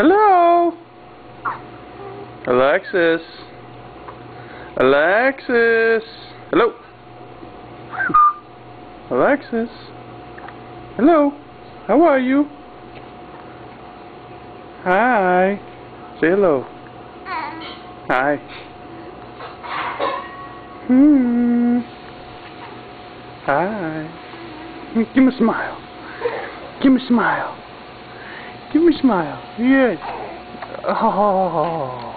Hello? Alexis? Alexis? Hello? Alexis? Hello? How are you? Hi. Say hello. Hi. Hmm. Hi. Give me a smile. Give me a smile. Give me a smile. Yes. Oh.